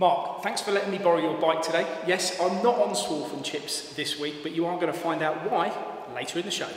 Mark, thanks for letting me borrow your bike today. Yes, I'm not on Swarf and Chips this week, but you are going to find out why later in the show.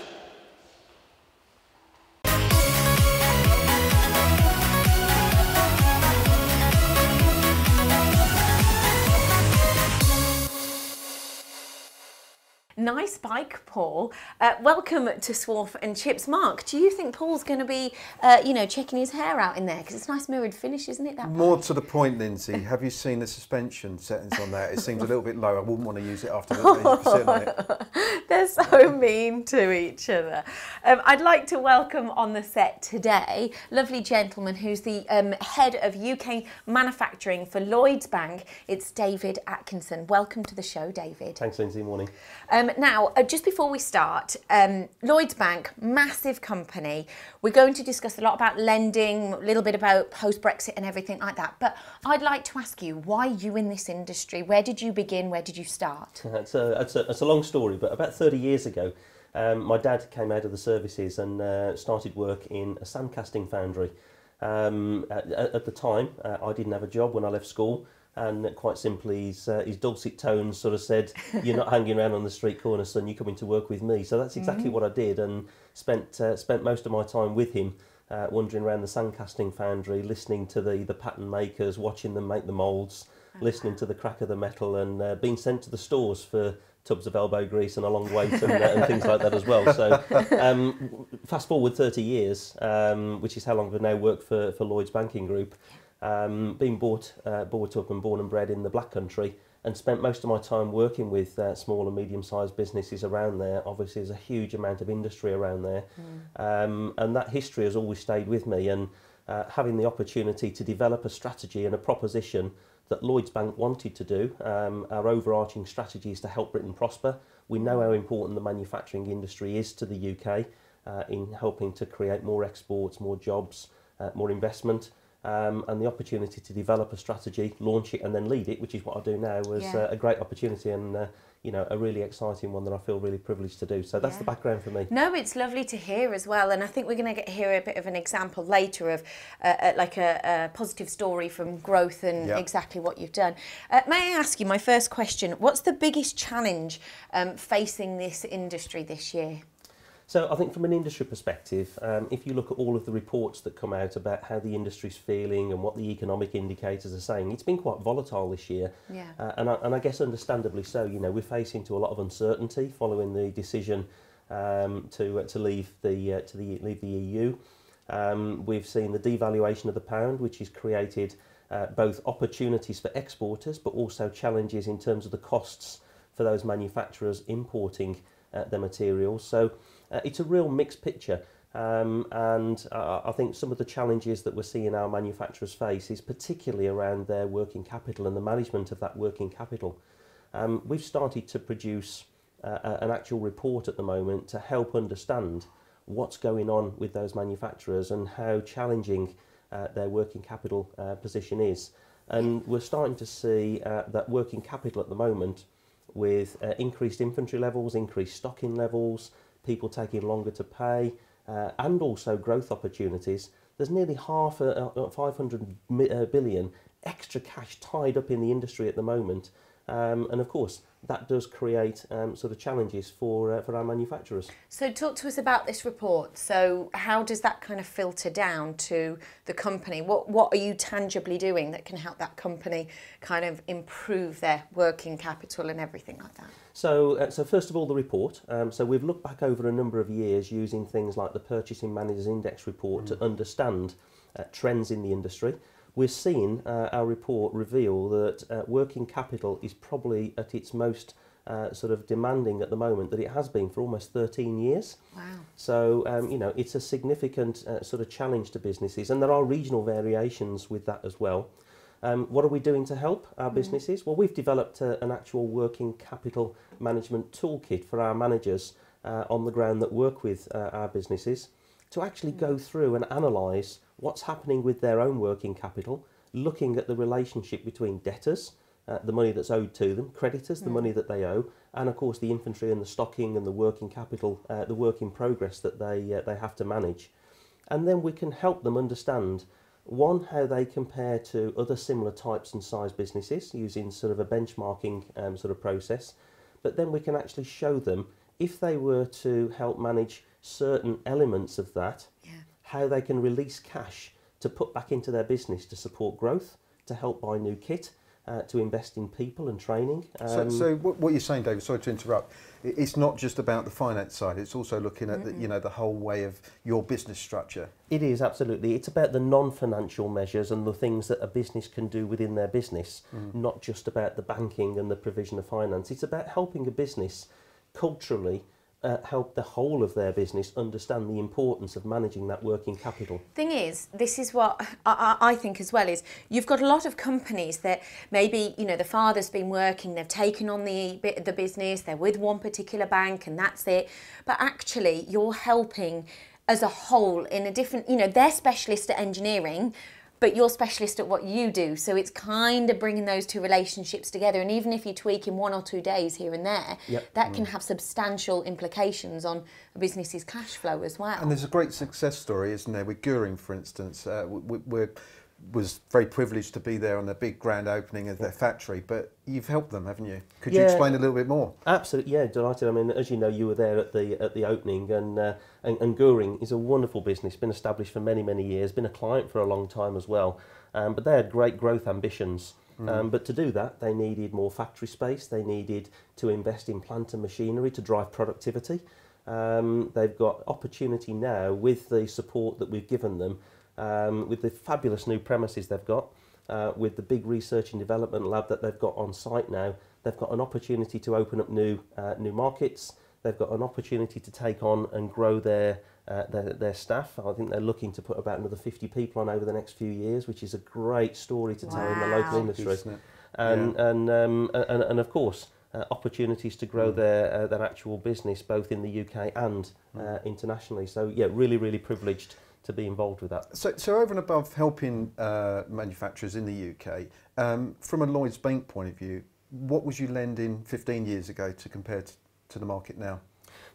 Nice bike, Paul. Uh, welcome to Swarf and Chips. Mark, do you think Paul's going to be, uh, you know, checking his hair out in there? Because it's a nice mirrored finish, isn't it? That More bike? to the point, Lyndsey, have you seen the suspension settings on that? It seems a little bit low. I wouldn't want to use it after the sitting on it. They're so mean to each other. Um, I'd like to welcome on the set today, lovely gentleman who's the um, head of UK manufacturing for Lloyds Bank. It's David Atkinson. Welcome to the show, David. Thanks, Lyndsey. Morning. Um, now, uh, just before we start, um, Lloyds Bank, massive company. We're going to discuss a lot about lending, a little bit about post Brexit and everything like that. But I'd like to ask you, why you in this industry? Where did you begin? Where did you start? It's a, a, a long story, but about 30 years ago, um, my dad came out of the services and uh, started work in a sandcasting foundry. Um, at, at the time, uh, I didn't have a job when I left school. And quite simply, his, uh, his dulcet tones sort of said, "You're not hanging around on the street corner, son. You're coming to work with me." So that's exactly what I did, and spent uh, spent most of my time with him, uh, wandering around the sandcasting foundry, listening to the the pattern makers, watching them make the moulds, listening to the crack of the metal, and uh, being sent to the stores for tubs of elbow grease and a long wait and, uh, and things like that as well. So, um, fast forward 30 years, um, which is how long I've now worked for, for Lloyds Banking Group, um, been brought, uh, brought up and born and bred in the Black Country and spent most of my time working with uh, small and medium-sized businesses around there. Obviously, there's a huge amount of industry around there, um, and that history has always stayed with me. And uh, having the opportunity to develop a strategy and a proposition that Lloyds Bank wanted to do, um, our overarching strategy is to help Britain prosper. We know how important the manufacturing industry is to the UK uh, in helping to create more exports, more jobs, uh, more investment. Um, and the opportunity to develop a strategy, launch it, and then lead it, which is what I do now, was Yeah. uh, a great opportunity and uh, you know a really exciting one that I feel really privileged to do. So that's the background for me. No, it's lovely to hear as well, and I think we're going to get hear a bit of an example later of uh, uh, like a, a positive story from growth and Yeah. exactly what you've done. Uh, may I ask you my first question? What's the biggest challenge um, facing this industry this year? So I think from an industry perspective, um, if you look at all of the reports that come out about how the industry's feeling and what the economic indicators are saying, it's been quite volatile this year. Yeah. Uh, and, I, and I guess understandably so. You know, we're facing to a lot of uncertainty following the decision um, to uh, to leave the uh, to the leave the EU. Um, we've seen the devaluation of the pound, which has created uh, both opportunities for exporters, but also challenges in terms of the costs for those manufacturers importing uh, their materials. So uh, it's a real mixed picture. Um, and uh, I think some of the challenges that we're seeing our manufacturers face is particularly around their working capital and the management of that working capital. Um, we've started to produce uh, an actual report at the moment to help understand what's going on with those manufacturers and how challenging uh, their working capital uh, position is. And we're starting to see uh, that working capital at the moment with uh, increased inventory levels, increased stocking levels, people taking longer to pay, uh, and also growth opportunities. There's nearly half a, a 500 mi- uh, billion extra cash tied up in the industry at the moment. Um, and of course, that does create um, sort of challenges for, uh, for our manufacturers. So, talk to us about this report. So, how does that kind of filter down to the company? What What are you tangibly doing that can help that company kind of improve their working capital and everything like that? So, uh, so first of all, the report. Um, so we've looked back over a number of years using things like the Purchasing Managers Index report to understand uh, trends in the industry. We're seeing uh, our report reveal that uh, working capital is probably at its most uh, sort of demanding at the moment that it has been for almost 13 years. Wow. So, um, you know, it's a significant uh, sort of challenge to businesses, and there are regional variations with that as well. Um, what are we doing to help our businesses? Well, we've developed a, an actual working capital management toolkit for our managers uh, on the ground that work with uh, our businesses to actually go through and analyse what's happening with their own working capital, looking at the relationship between debtors, uh, the money that's owed to them, creditors, the money that they owe, and of course the inventory and the stocking and the working capital, uh, the work in progress that they uh, they have to manage, and then we can help them understand One, how they compare to other similar types and size businesses using sort of a benchmarking um, sort of process. But then we can actually show them if they were to help manage certain elements of that, Yeah. How they can release cash to put back into their business to support growth, to help buy new kit, uh, to invest in people and training. So, Um, so what, what you're saying, David? Sorry to interrupt. It's not just about the finance side. It's also looking at the, you know the whole way of your business structure. It is absolutely. It's about the non-financial measures and the things that a business can do within their business, not just about the banking and the provision of finance. It's about helping a business culturally uh, help the whole of their business understand the importance of managing that working capital. thing is, this is what I, I think as well is you've got a lot of companies that maybe you know the father's been working, they've taken on the bit of the business, they're with one particular bank and that's it. But actually, you're helping as a whole in a different. You know, they're specialist at engineering. But you're specialist at what you do, so it's kind of bringing those two relationships together. And even if you tweak in one or two days here and there, Yep. that can have substantial implications on a business's cash flow as well. And there's a great success story, isn't there, with Gühring, for instance. Uh, we, we was very privileged to be there on the big grand opening of their factory, but you've helped them, haven't you? Could you explain a little bit more? Absolutely, yeah, delighted. I mean, as you know, you were there at the at the opening, and uh, and, and Gühring is a wonderful business, been established for many many years, been a client for a long time as well. Um, but they had great growth ambitions. Um, but to do that, they needed more factory space. They needed to invest in plant and machinery to drive productivity. Um, they've got opportunity now with the support that we've given them, um, with the fabulous new premises they've got, uh, with the big research and development lab that they've got on site now. They've got an opportunity to open up new uh, new markets. They've got an opportunity to take on and grow their, uh, their their staff. I think they're looking to put about another 50 people on over the next few years, which is a great story to tell in the local industry Isn't it? and and, um, and and of course uh, opportunities to Mm. grow their uh, their actual business both in the UK and uh, Mm. internationally. So yeah, really really privileged to be involved with that. So, so over and above helping uh, manufacturers in the UK, um, from a Lloyds Bank point of view, what was you lending 15 years ago to compare to, to the market now?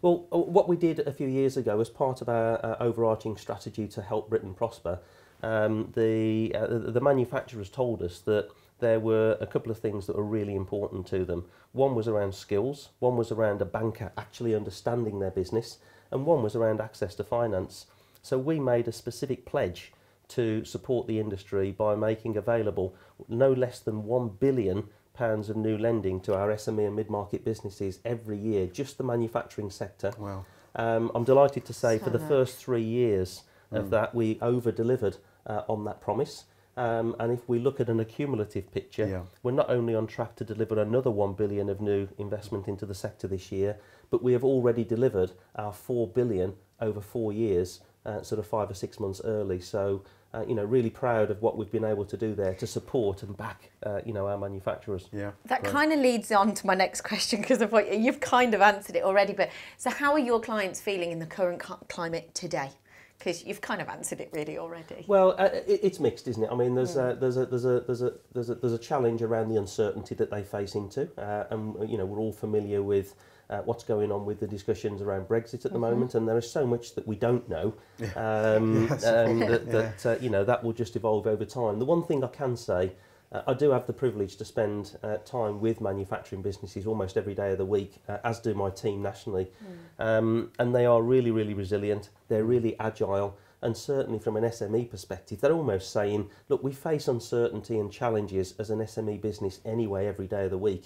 Well, uh, what we did a few years ago as part of our uh, overarching strategy to help Britain prosper, um, the, uh, the the manufacturers told us that there were a couple of things that were really important to them. One was around skills, one was around a banker actually understanding their business, and one was around access to finance. So we made a specific pledge to support the industry by making available no less than 1 billion pounds of new lending to our SME and mid-market businesses every year, just the manufacturing sector. Wow. Um, I'm delighted to say for the much. first three years of that, we over-delivered uh, on that promise. Um, and if we look at an accumulative picture, Yeah. we're not only on track to deliver another 1 billion of new investment into the sector this year, but we have already delivered our 4 billion over four years, uh, sort of five or six months early. So, uh, you know, really proud of what we've been able to do there to support and back, uh, you know, our manufacturers. Yeah. That great. kind of leads on to my next question because of what you've kind of answered it already. But so, how are your clients feeling in the current climate today? Because you've kind of answered it really already. Well, uh, it, it's mixed, isn't it? I mean, there's a, there's a there's a there's a there's a there's a challenge around the uncertainty that they face into, uh, and you know we're all familiar with uh, what's going on with the discussions around Brexit at the moment, and there is so much that we don't know. Um, Yes. um, that that uh, you know that will just evolve over time. The one thing I can say. Uh, I do have the privilege to spend uh, time with manufacturing businesses almost every day of the week, uh, as do my team nationally. Um, and they are really, really resilient. They're really agile. And certainly from an SME perspective, they're almost saying, look, we face uncertainty and challenges as an SME business anyway every day of the week.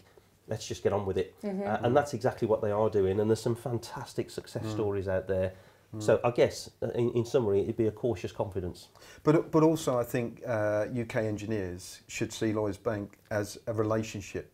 Let's just get on with it. Uh, and that's exactly what they are doing. And there's some fantastic success stories out there. So I guess, uh, in, in summary, it'd be a cautious confidence. But, but also, I think uh, UK engineers should see Lloyds Bank as a relationship.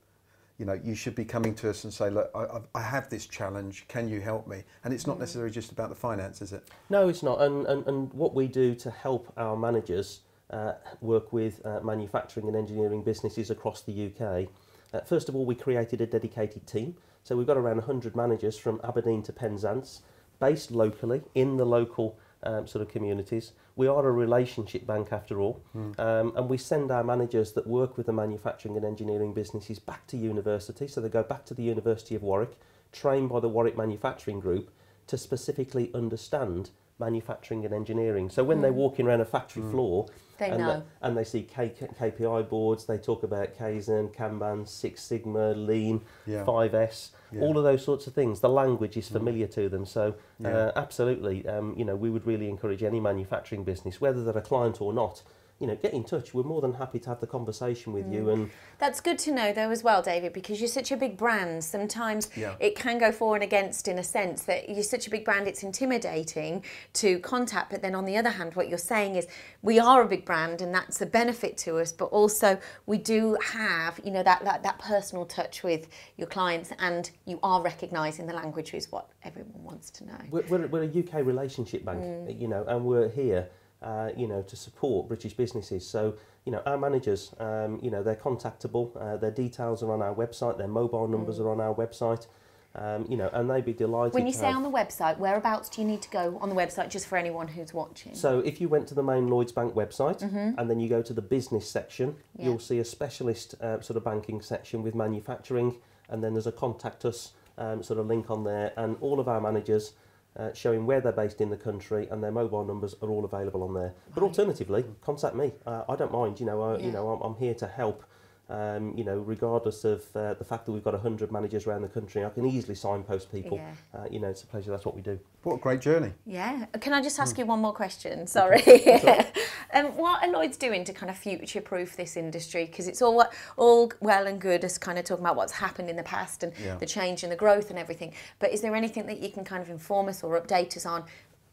You know, you should be coming to us and say, look, I, I- I have this challenge. Can you help me? And it's not necessarily just about the finance, is it? No, it's not. And, and, and what we do to help our managers uh, work with uh, manufacturing and engineering businesses across the UK, uh, first of all, we created a dedicated team. So we've got around 100 managers from Aberdeen to Penzance, based locally in the local um, sort of communities. We are a relationship bank after all, um, and we send our managers that work with the manufacturing and engineering businesses back to university. So they go back to the University of Warwick, trained by the Warwick Manufacturing Group, to specifically understand manufacturing and engineering. So when they're walking around a factory floor Mm. They and, know. and they see K- KPI boards, they talk about Kaizen, Kanban, Six Sigma, Lean, Yeah. 5S, Yeah. all of those sorts of things. The language is familiar to them. So Yeah. uh, absolutely, um, you know, we would really encourage any manufacturing business, whether they're a client or not, you know, get in touch. We're more than happy to have the conversation with Mm. you and That's good to know, though, as well, David, because you're such a big brand. Sometimes Yeah. it can go for and against in a sense that you're such a big brand, it's intimidating to contact. But then on the other hand, what you're saying is we are a big brand and that's a benefit to us, but also we do have, you know, that, that, that personal touch with your clients and you are recognising the language is what everyone wants to know. We're, we're, we're a UK relationship bank, Mm. you know, and we're here, uh, you know, to support British businesses. So, you know, our managers, um, you know, they're contactable. Uh, their details are on our website. Their mobile numbers are on our website. Um, you know, and they'd be delighted. Mm. When you say on the website, whereabouts do you need to go on the website just for anyone who's watching? So if you went to the main Lloyds Bank website and then you go to the business section, Mm-hmm. Yeah. you'll see a specialist uh, sort of banking section with manufacturing, and then there's a contact us um, sort of link on there, and all of our managers. Uh, showing where they're based in the country and their mobile numbers are all available on there. But alternatively, contact me. Uh, I don't mind. You know, I, Yeah. you know, I'm, I'm here to help. Um, you know, regardless of uh, the fact that we've got 100 managers around the country, I can easily signpost people. Yeah. Uh, you know, it's a pleasure. That's what we do. What a great journey. Yeah. Can I just ask you one more question? Sorry. um, what are Lloyds doing to kind of future-proof this industry? Because it's all all well and good us kind of talking about what's happened in the past and Yeah. the change and the growth and everything. But is there anything that you can kind of inform us or update us on?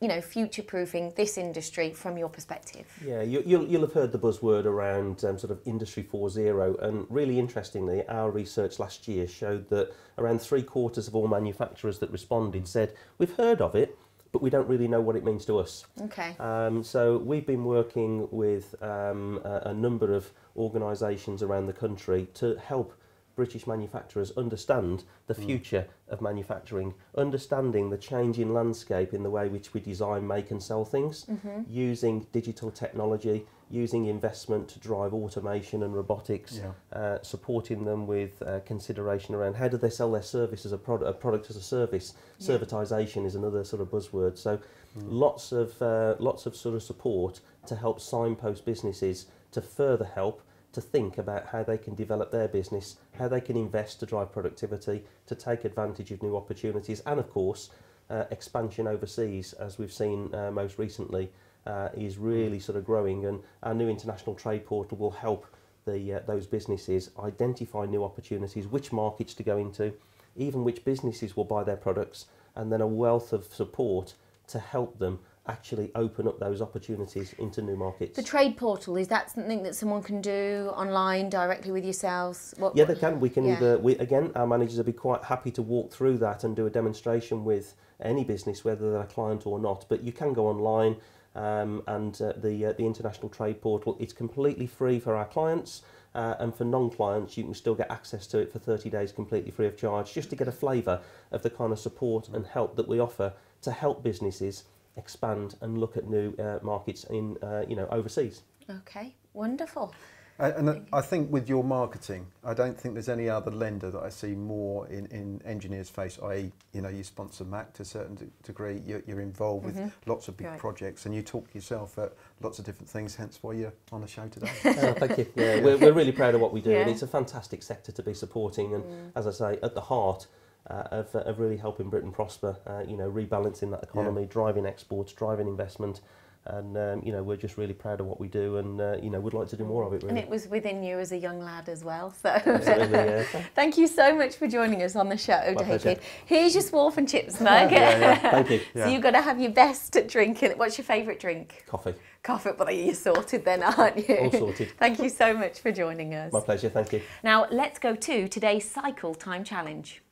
You know, future-proofing this industry from your perspective. Yeah, you, you'll, you'll have heard the buzzword around um, sort of Industry 4.0, and really interestingly, our research last year showed that around three quarters of all manufacturers that responded said, We've heard of it, but we don't really know what it means to us. Okay. Um, so we've been working with um, a, a number of organisations around the country to help British manufacturers understand the future of manufacturing, understanding the changing landscape in the way which we design, make and sell things, using digital technology, using investment to drive automation and robotics, Yeah. uh, supporting them with uh, consideration around how do they sell their service as a, product, a product as a service. Yeah. Servitization is another sort of buzzword. So lots of uh, lots of sort of support to help signpost businesses to further help to think about how they can develop their business, how they can invest to drive productivity, to take advantage of new opportunities, and of course, uh, expansion overseas, as we've seen uh, most recently, uh, is really sort of growing. And our new international trade portal will help the uh, those businesses identify new opportunities, which markets to go into, even which businesses will buy their products, and then a wealth of support to help them actually open up those opportunities into new markets. The trade portal is that something that someone can do online directly with yourselves? What, Yeah, they can. We can Yeah. either, we, again, our managers will be quite happy to walk through that and do a demonstration with any business, whether they're a client or not. But you can go online um, and uh, the, uh, the International Trade Portal, it's completely free for our clients. Uh, and for non-clients, you can still get access to it for 30 days completely free of charge, just to get a flavour of the kind of support and help that we offer to help businesses expand and look at new uh, markets in, uh, you know, overseas. Okay, wonderful. And, and I think with your marketing, I don't think there's any other lender that I see more in, in engineers' face, i.e., you know, you sponsor MACH to a certain de- degree, you're, you're involved with lots of big Right. projects, and you talk yourself at lots of different things, hence why you're on the show today. Oh, thank you. Yeah, we're, we're really proud of what we do, and Yeah. Mm. it's a fantastic sector to be supporting. And as I say, at the heart uh, of, of really helping Britain prosper, uh, you know, rebalancing that economy, driving exports, driving investment, and um, you know, we're just really proud of what we do, and uh, you know, would like to do more of it. And it was within you as a young lad as well. So yeah. thank you so much for joining us on the show, My David. pleasure. Here's your Swarf and Chips mug. yeah, yeah. Thank you. So you've got to have your best drink. in it. What's your favourite drink? Coffee, Coffee. but you're sorted then, aren't you? all sorted. Thank you so much for joining us. My pleasure. Thank you. Now let's go to today's cycle time challenge.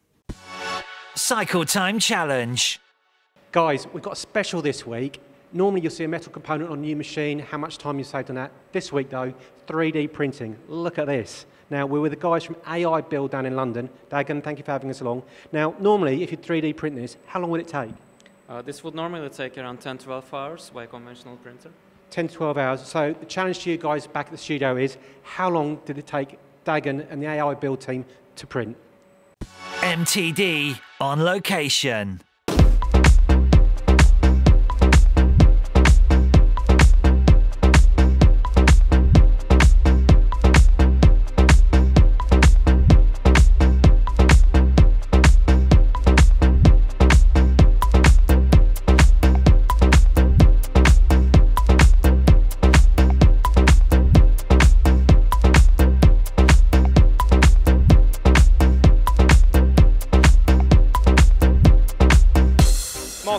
Cycle Time Challenge. Guys, we've got a special this week. Normally you'll see a metal component on a new machine, how much time you saved on that. This week though, 3D printing. Look at this. Now we're with the guys from AI Build down in London. Daghan, thank you for having us along. Now normally if you 3D print this, how long would it take? Uh, this would normally take around 10 12 hours by a conventional printer. 10 to 12 hours. So the challenge to you guys back at the studio is how long did it take Daghan and the AI Build team to print? MTD on location.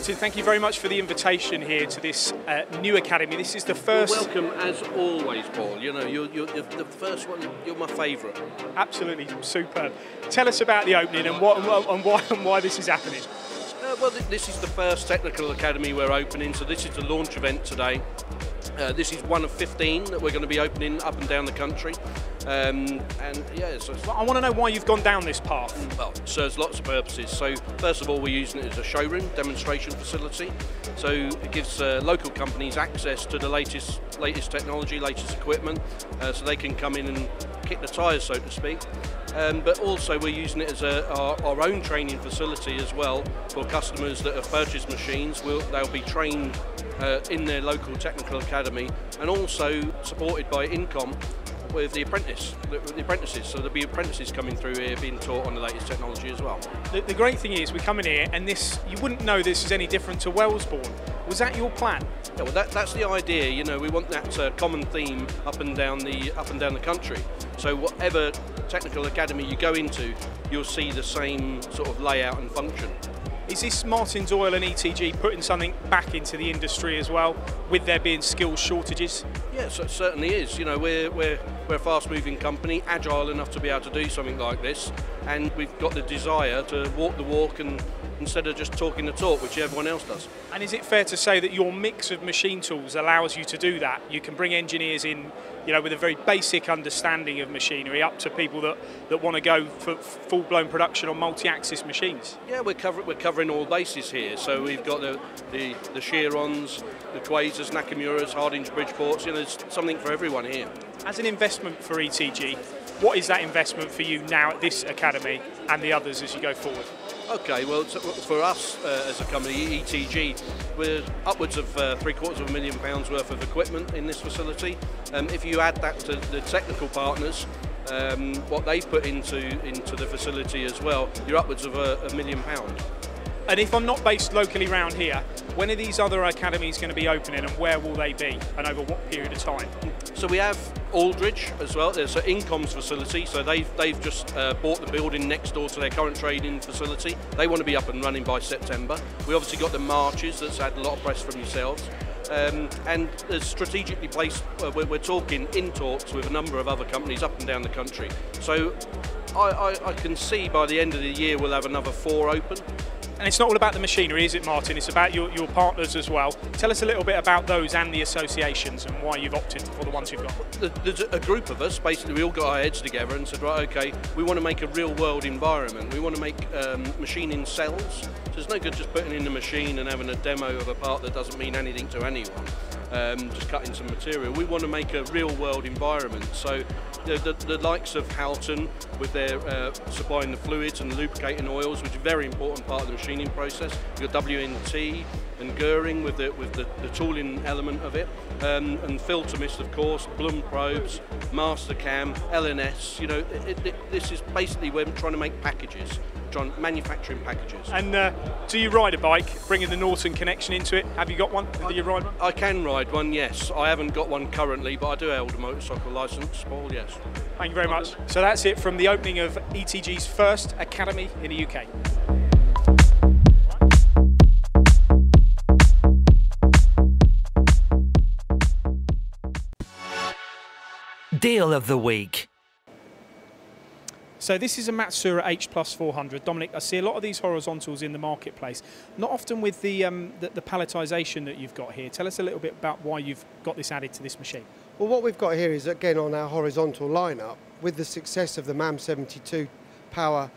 Martin, thank you very much for the invitation here to this uh, new academy. This is the first. Welcome as always, Paul. You know, you're, you're, you're the first one. You're my favourite. Absolutely superb. Tell us about the opening and what and why and why this is happening. Uh, well, th- this is the first technical academy we're opening, so this is the launch event today. Uh, this is one of 15 that we're going to be opening up and down the country. Um, and yeah, so it's, I want to know why you've gone down this path. well, it serves lots of purposes. So, first of all, we're using it as a showroom demonstration facility. So, it gives uh, local companies access to the latest latest technology, latest equipment, uh, so they can come in and kick the tyres, so to speak. Um, but also, we're using it as a, our, our own training facility as well for customers that have purchased machines. We'll, they'll be trained uh, in their local technical academy and also supported by In-Comm with the apprentice, the, the apprentices. So there'll be apprentices coming through here being taught on the latest technology as well. The, the great thing is, we come in here and this, you wouldn't know this is any different to Wellesbourne. Was that your plan? Yeah, well, that, that's the idea. You know, we want that uh, common theme up and down the up and down the country. So whatever technical academy you go into, you'll see the same sort of layout and function. Is this Martin Doyle and ETG putting something back into the industry as well, with there being skills shortages? Yes, it certainly is. You know, we're, we're, we're a fast moving company, agile enough to be able to do something like this, and we've got the desire to walk the walk and instead of just talking the talk, which everyone else does. And is it fair to say that your mix of machine tools allows you to do that? You can bring engineers in, you know, with a very basic understanding of machinery, up to people that, that want to go for full-blown production on multi-axis machines. Yeah, we're, cover- we're covering all bases here. So we've got the, the, the Chirons, the Quasers, Nakamuras, Hardinge Bridgeports. You know, there's something for everyone here. As an investment for ETG, what is that investment for you now at this academy and the others as you go forward? Okay, well, for us uh, as a company, ETG, we're upwards of uh, three quarters of a million pounds worth of equipment in this facility. Um, if you add that to the technical partners, um, what they've put into into the facility as well, you're upwards of a, a million pound. And if I'm not based locally around here, when are these other academies going to be opening and where will they be and over what period of time? So we have Aldridge as well. There's an In-Comm's facility, so they've they've just uh, bought the building next door to their current trading facility. They want to be up and running by September. We obviously got the Marches that's had a lot of press from yourselves. Um, and strategically placed, uh, we're, we're talking in talks with a number of other companies up and down the country. So I, I, I can see by the end of the year we'll have another four open. And it's not all about the machinery, is it, Martin? It's about your, your partners as well. Tell us a little bit about those and the associations and why you've opted for the ones you've got. There's a group of us, basically, we all got our heads together and said, right, okay, we want to make a real world environment. We want to make um, machining cells. So it's no good just putting in the machine and having a demo of a part that doesn't mean anything to anyone. Um, just cutting some material. We want to make a real world environment. So the, the, the likes of Houghton with their uh, supplying the fluids and lubricating oils, which is a very important part of the machining process. You've got WNT and Gühring with the with the, the tooling element of it, um, and Filtermist, of course, Blum probes, Mastercam, LNS. You know, it, it, this is basically where we're trying to make packages, trying manufacturing packages. And uh, do you ride a bike, bringing the Norton connection into it? Have you got one? Do you ride one? I can ride one, yes. I haven't got one currently, but I do hold a motorcycle license. Paul, yes. Thank you very much. So that's it from the opening of ETG's first academy in the UK. Deal of the week. So this is a Matsuura H Plus 400. Dominic, I see a lot of these horizontals in the marketplace, not often with the, um, the, the palletization that you've got here. Tell us a little bit about why you've got this added to this machine. Well, what we've got here is again on our horizontal lineup with the success of the MAM 72 power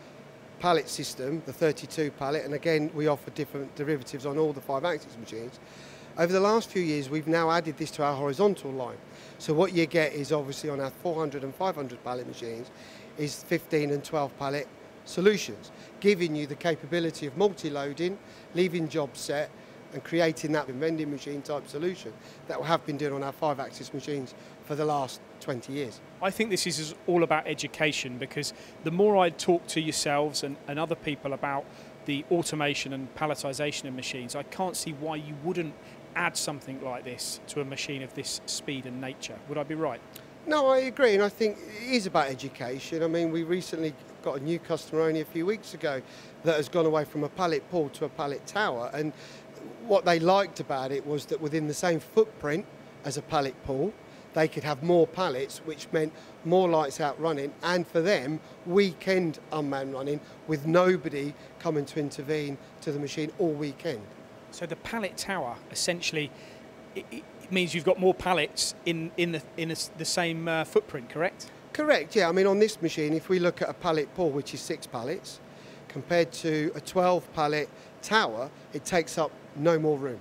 pallet system, the 32 pallet, and again we offer different derivatives on all the five axis machines. Over the last few years, we've now added this to our horizontal line. So what you get is obviously on our 400 and 500 pallet machines is 15 and 12 pallet solutions, giving you the capability of multi-loading, leaving jobs set, and creating that vending machine type solution that we have been doing on our five axis machines for the last 20 years. I think this is all about education because the more I talk to yourselves and, and other people about the automation and palletization of machines, I can't see why you wouldn't add something like this to a machine of this speed and nature. Would I be right? No, I agree, and I think it is about education. I mean, we recently got a new customer only a few weeks ago that has gone away from a pallet pool to a pallet tower, and what they liked about it was that within the same footprint as a pallet pool, they could have more pallets, which meant more lights out running, and for them, weekend unmanned running with nobody coming to intervene to the machine all weekend. So the pallet tower essentially it, it means you've got more pallets in in the in a, the same uh, footprint, correct? Correct. Yeah. I mean, on this machine, if we look at a pallet pool, which is six pallets, compared to a 12 pallet tower, it takes up no more room.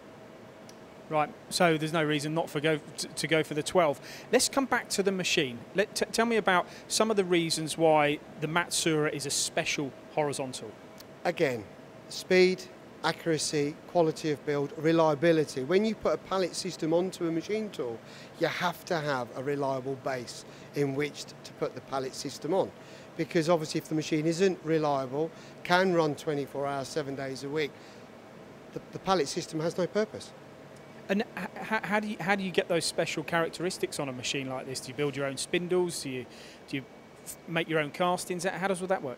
Right, so there's no reason not for go to, to go for the 12. Let's come back to the machine. Let, t- tell me about some of the reasons why the Matsuura is a special horizontal. Again, speed, accuracy, quality of build, reliability. When you put a pallet system onto a machine tool, you have to have a reliable base in which to put the pallet system on. Because obviously if the machine isn't reliable, can run 24 hours, seven days a week, the, the pallet system has no purpose. And how do you how do you get those special characteristics on a machine like this? Do you build your own spindles? Do you do you make your own castings? How does all that work?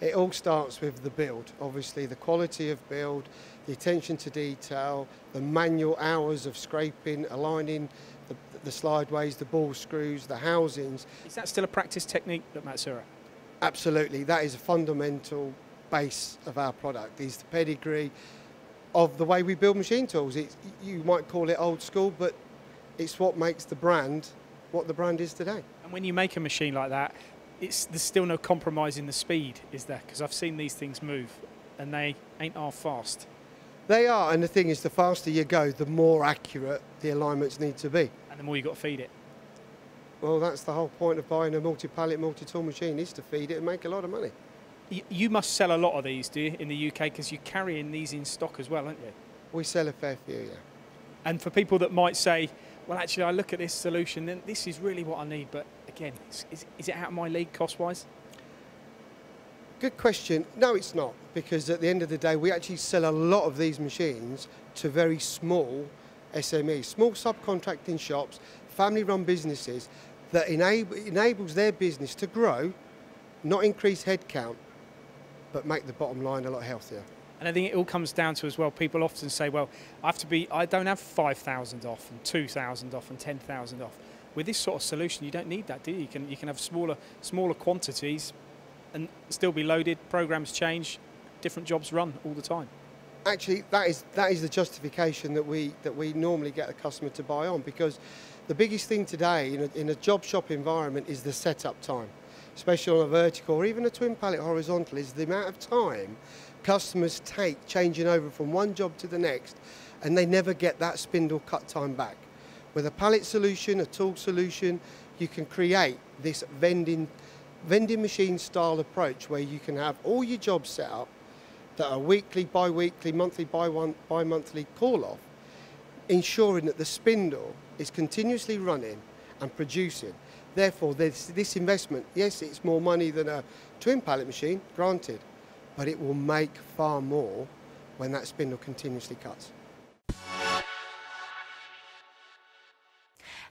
It all starts with the build. Obviously, the quality of build, the attention to detail, the manual hours of scraping, aligning the, the slideways, the ball screws, the housings. Is that still a practice technique at Matsuura? Absolutely, that is a fundamental base of our product. Is the pedigree of the way we build machine tools. It, you might call it old school, but it's what makes the brand what the brand is today. And when you make a machine like that, it's, there's still no compromise in the speed, is there? Because I've seen these things move, and they ain't half fast. They are, and the thing is, the faster you go, the more accurate the alignments need to be. And the more you've got to feed it. Well, that's the whole point of buying a multi-pallet, multi-tool machine is to feed it and make a lot of money. You must sell a lot of these, do you, in the UK? Because you're carrying these in stock as well, aren't you? We sell a fair few, yeah. And for people that might say, well, actually, I look at this solution, then this is really what I need. But again, is, is it out of my league cost-wise? Good question. No, it's not, because at the end of the day, we actually sell a lot of these machines to very small SMEs, small subcontracting shops, family-run businesses that enable, enables their business to grow, not increase headcount, but make the bottom line a lot healthier. And I think it all comes down to as well. People often say, "Well, I have to be. I don't have five thousand off and two thousand off and ten thousand off." With this sort of solution, you don't need that, do you? You can you can have smaller smaller quantities, and still be loaded. Programs change, different jobs run all the time. Actually, that is that is the justification that we that we normally get a customer to buy on because the biggest thing today in a, in a job shop environment is the setup time, especially on a vertical or even a twin pallet horizontal, is the amount of time customers take changing over from one job to the next and they never get that spindle cut time back. With a pallet solution, a tool solution, you can create this vending, vending machine style approach where you can have all your jobs set up that are weekly, bi-weekly, monthly, bi-monthly call-off, ensuring that the spindle is continuously running and producing. Therefore, this, this investment, yes, it's more money than a twin pallet machine, granted, but it will make far more when that spindle continuously cuts.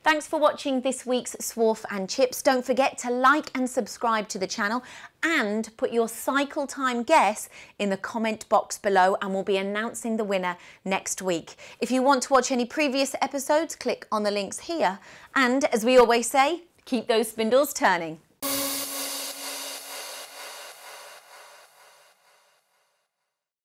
Thanks for watching this week's Swarf and Chips. Don't forget to like and subscribe to the channel and put your cycle time guess in the comment box below and we'll be announcing the winner next week. If you want to watch any previous episodes, click on the links here. And as we always say, keep those spindles turning.